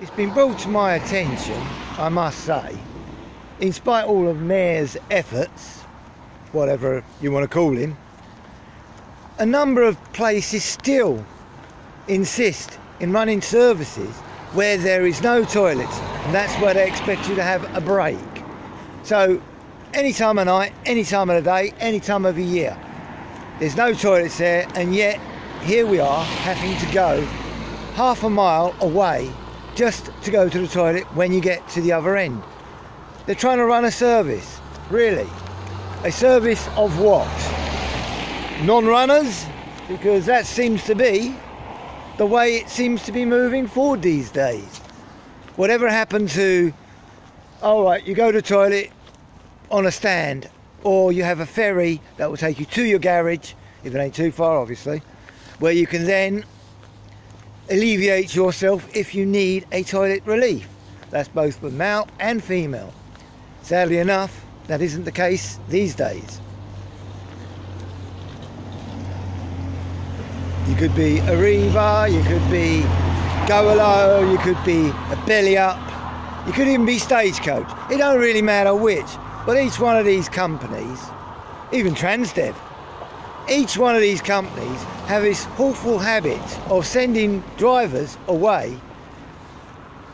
It's been brought to my attention, I must say, in spite of all of Mayor's efforts, whatever you want to call him, a number of places still insist in running services where there is no toilets and that's where they expect you to have a break. So any time of night, any time of the day, any time of the year. There's no toilets there and yet here we are having to go half a mile away just to go to the toilet when you get to the other end. They're trying to run a service, really. A service of what? Non-runners? Because that seems to be the way it seems to be moving forward these days. Whatever happened to, all right, you go to toilet on a stand, or you have a ferry that will take you to your garage, if it ain't too far, obviously, where you can then alleviate yourself if you need a toilet relief. That's both for male and female. Sadly enough, that isn't the case these days. You could be Arriva, you could be Goalo, you could be Abellio, you could even be Stagecoach. It don't really matter which, but each one of these companies, even Transdev, each one of these companies have this awful habit of sending drivers away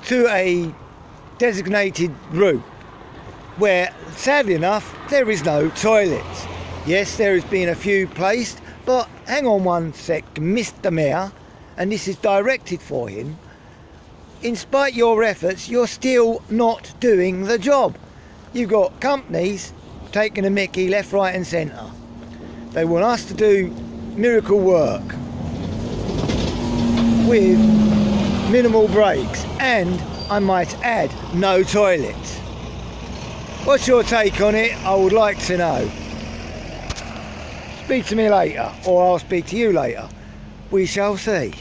to a designated route where sadly enough there is no toilets. Yes, there has been a few placed, but hang on one sec, Mr. Mayor, and this is directed for him. In spite your efforts, you're still not doing the job. You've got companies taking a mickey left, right and centre. They want us to do miracle work with minimal breaks and, I might add, no toilets. What's your take on it? I would like to know. Speak to me later, or I'll speak to you later. We shall see.